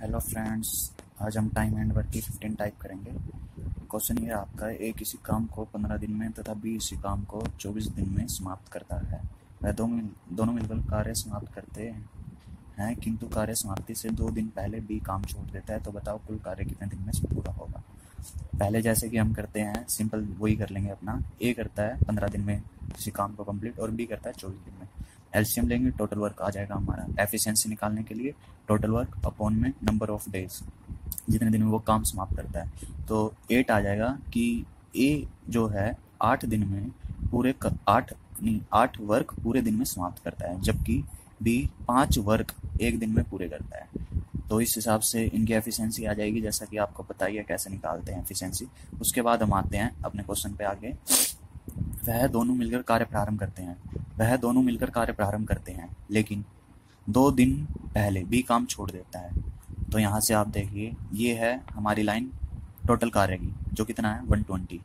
Hello friends आज हम time and work की फिफ्टीन टाइप करेंगे। क्वेश्चन ये आपका है ए किसी काम को पंद्रह दिन में तथा बी इसी काम को चौबीस दिन में समाप्त करता है। वह दो मिल, दोनों मिलकर कार्य समाप्त करते हैं किंतु कार्य समाप्ति से दो दिन पहले बी काम छोड़ देता है तो बताओ कुल कार्य कितने दिन में पूरा होगा। पहले जैसे कि हम करते हैं सिंपल वही कर लेंगे अपना। ए करता है पंद्रह दिन में किसी काम को कंप्लीट और बी करता है चौबीस दिन में। एलसीएम लेंगे टोटल वर्क आ जाएगा हमारा एफिशिएंसी निकालने के लिए टोटल वर्क अपॉन में नंबर ऑफ़ डेज़ जितने दिन में वो काम समाप्त करता है। तो एट आ जाएगा कि ए जो है, आठ दिन में पूरे आठ नहीं, आठ वर्क पूरे दिन में समाप्त करता है, जबकि बी पाँच वर्क एक दिन में पूरे करता है। तो इस हिसाब से इनकी एफिशिएंसी आ जाएगी, जैसा कि आपको पता ही है कैसे निकालते हैं एफिशिएंसी उसके बाद हम आते हैं अपने क्वेश्चन पे आगे। वह दोनों मिलकर कार्य प्रारंभ करते हैं। वह दोनों मिलकर कार्य प्रारंभ करते हैं, लेकिन दो दिन पहले बी काम छोड़ देता है। तो यहाँ से आप देखिए, ये है हमारी लाइन टोटल कार्य की, जो कितना है? वन ट्वेंटी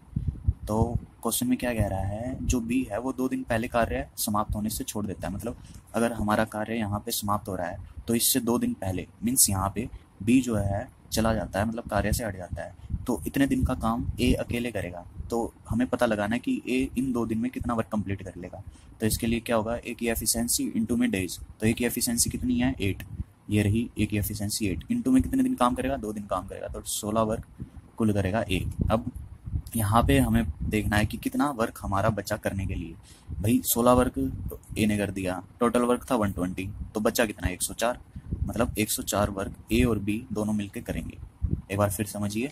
तो क्वेश्चन में क्या कह रहा है, जो बी है, वो दो दिन पहले कार्य समाप्त होने से छोड़ देता है। मतलब अगर हमारा कार्य यहाँ पे समाप्त हो रहा है तो इससे दो दिन पहले मीन्स यहाँ पे बी जो है चला जाता है मतलब कार्य से हट जाता है। तो इतने दिन का काम ए अकेले करेगा। तो हमें पता लगाना है कि ए इन दो दिन में कितना वर्क कंप्लीट कर लेगा। तो इसके लिए क्या होगा? ए की एफिशिएंसी इंटू में डेज़ तो ए की एफिशिएंसी कितनी है? एट ये रही ए की एफिशिएंसी एट इंटू में कितने दिन काम करेगा? दो दिन काम करेगा। तो सोलह वर्क कुल करेगा ए अब यहाँ पे हमें देखना है कि कितना वर्क हमारा बचा करने के लिए। भाई, सोलह वर्क ए ने कर दिया। टोटल वर्क था वन ट्वेंटी तो बचा कितना? एक सौ चार। मतलब एक सौ चार वर्क ए और बी दोनों मिलकर करेंगे। एक बार फिर समझिए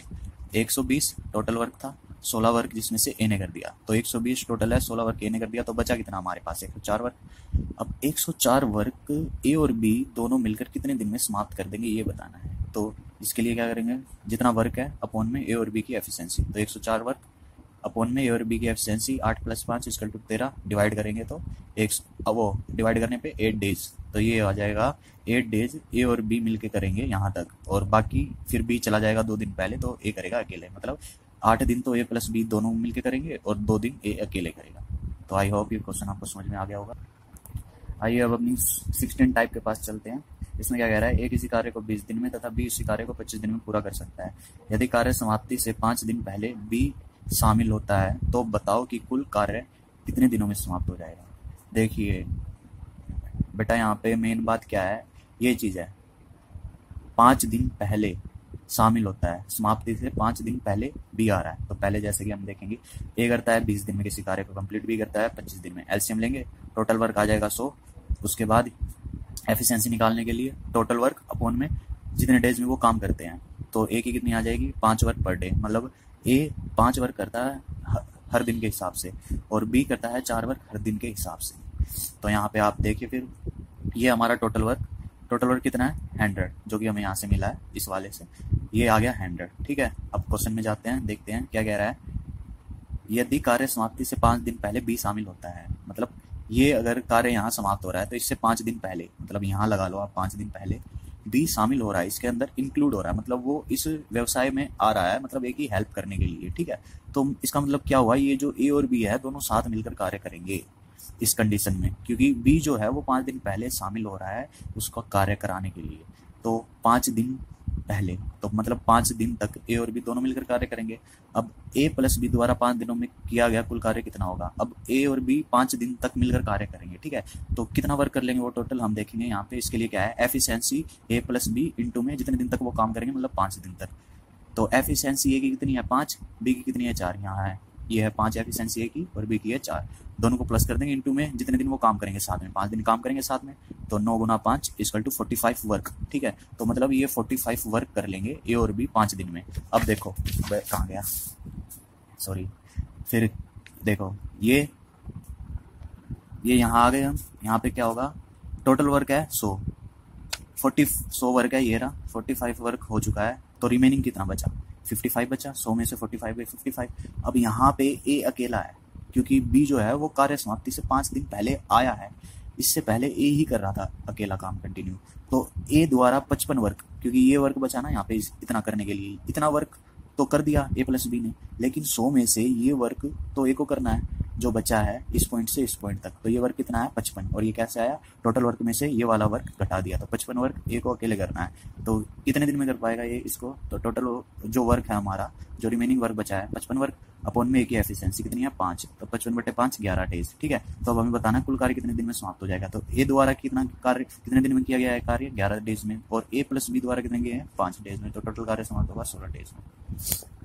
120 टोटल वर्क था 16 वर्क जिसमें से ए ने कर दिया। तो 120 टोटल है 16 वर्क ए ने कर दिया तो बचा कितना हमारे पास? 104 वर्क अब 104 वर्क ए और बी दोनों मिलकर कितने दिन में समाप्त कर देंगे, ये बताना है। तो इसके लिए क्या करेंगे? जितना वर्क है, अपॉन में ए और बी की एफिशिएंसी तो 104 वर्क अपॉन में ए और बी की एफिशिएंसी आठ प्लस पाँच इसकल टू तेरह डिवाइड करेंगे तो एक वो डिवाइड करने पे एट डेज़ तो ये आ जाएगा एट डेज़ ए और बी मिलके करेंगे यहाँ तक। और बाकी फिर बी चला जाएगा दो दिन पहले तो ए करेगा अकेले। मतलब आठ दिन तो ए प्लस बी दोनों मिलके करेंगे और दो दिन ए अकेले करेगा। तो आई होप ये क्वेश्चन आपको समझ में आ गया होगा। आइए अब अपनी सिक्सटीन टाइप के पास चलते हैं। इसमें क्या कह रहा है? ए किसी कार्य को बीस दिन में तथा बी उसी कार्य को पच्चीस दिन में पूरा कर सकता है। यदि कार्य समाप्ति से पाँच दिन पहले बी शामिल होता है तो बताओ कि कुल कार्य कितने दिनों में समाप्त हो जाएगा। देखिए बेटा यहाँ पे मेन बात क्या है? ये चीज़ है। पाँच दिन पहले शामिल होता है। समाप्ति से पाँच दिन पहले बी आ रहा है। तो पहले जैसे कि हम देखेंगे ए करता है, बीस दिन में किसी कार्य को कंप्लीट भी करता है, पच्चीस दिन में एलसीएम लेंगे टोटल वर्क आ जाएगा सो। उसके बाद एफिशिएंसी निकालने के लिए टोटल वर्क अपॉन में जितने डेज़ में वो काम करते हैं। तो ए की कितनी आ जाएगी? पाँच वर्क पर डे मतलब ए पाँच वर्क करता है हर दिन के हिसाब से और बी करता है चार वर्क हर दिन के हिसाब से। तो यहाँ पे आप देखिए फिर, ये हमारा टोटल वर्क टोटल वर्क कितना है? हंड्रेड जो कि हमें यहाँ से मिला है, इस वाले से। ये आ गया हंड्रेड ठीक है? अब क्वेश्चन में जाते हैं, देखते हैं क्या कह रहा है। यदि कार्य समाप्ति से पाँच दिन पहले बी शामिल होता है मतलब ये अगर कार्य यहाँ समाप्त हो रहा है तो इससे पाँच दिन पहले मतलब यहाँ लगा लो आप पाँच दिन पहले बी शामिल हो रहा है, इसके अंदर इंक्लूड हो रहा है मतलब वो इस व्यवसाय में आ रहा है मतलब एक ही हेल्प करने के लिए, ठीक है? तो इसका मतलब क्या हुआ? ये जो ए और बी है, दोनों साथ मिलकर कार्य करेंगे। इस कंडीशन में। क्योंकि बी जो है, वो पाँच दिन पहले शामिल हो रहा है उसका कार्य कराने के लिए। तो पाँच दिन पहले तो मतलब पाँच दिन तक ए और बी दोनों मिलकर कार्य करेंगे। अब ए प्लस बी द्वारा पाँच दिनों में किया गया कुल कार्य कितना होगा? अब ए और बी पाँच दिन तक मिलकर कार्य करेंगे, ठीक है? तो कितना वर्क कर लेंगे वो टोटल हम देखेंगे यहाँ पे इसके लिए क्या है? Efficiency A plus B into में जितने दिन तक वो काम करेंगे मतलब पाँच दिन तक। तो एफिशिएंसी ए की कितनी है? पाँच बी की कितनी है? चार, यहाँ है। ये है पाँच एफिशिएंसी ए की और बी की है चार। दोनों को प्लस कर देंगे इंटू में, जितने दिन वो काम करेंगे साथ में। पाँच दिन काम करेंगे साथ में तो नौ गुना पाँच is equal to forty five work ठीक है? तो मतलब ये फोर्टी फाइव वर्क कर लेंगे, ए और बी पाँच दिन में। अब देखो कहाँ गया? सॉरी फिर देखो, ये ये यहाँ आ गए हम। यहाँ पे क्या होगा? टोटल वर्क है सो फोर्टी सो वर्क है ये रहा। फोर्टी फाइव वर्क हो चुका है तो रिमेनिंग कितना बचा? फिफ्टी फाइव बचा 100 में से forty five by fifty five अब यहाँ पे ए अकेला है, क्योंकि बी जो है वो कार्य समाप्ति से पाँच दिन पहले आया है। इससे पहले ए ही कर रहा था अकेला काम कंटिन्यू तो ए द्वारा पचपन वर्क, क्योंकि ये वर्क बचा ना यहाँ पे इतना करने के लिए। इतना वर्क तो कर दिया ए प्लस बी ने, लेकिन सौ में से ये वर्क तो ए को करना है। जो बचा है, इस पॉइंट से इस पॉइंट तक। तो ये वर्क कितना है? पचपन। और ये कैसे आया? टोटल वर्क में से ये वाला वर्क घटा दिया। तो पचपन वर्क एक को अकेले करना है। तो कितने दिन में कर पाएगा ये इसको? तो टोटल जो वर्क है हमारा, जो रिमेनिंग वर्क बचा है, पचपन वर्क अपॉन में एक ही एफिशिएंसी कितनी है? पाँच। तो पचपन बटे पाँच, ग्यारह डेज़ ठीक है? तो अब हमें बताना कुल कार्य कितने दिन में समाप्त हो जाएगा। तो ए द्वारा कितना कार्य, कितने दिन में किया गया है कार्य? ग्यारह डेज़ में। और ए प्लस बी द्वारा कितने किए हैं? पाँच डेज़ में। तो टोटल कार्य समाप्त होगा सोलह डेज़ में।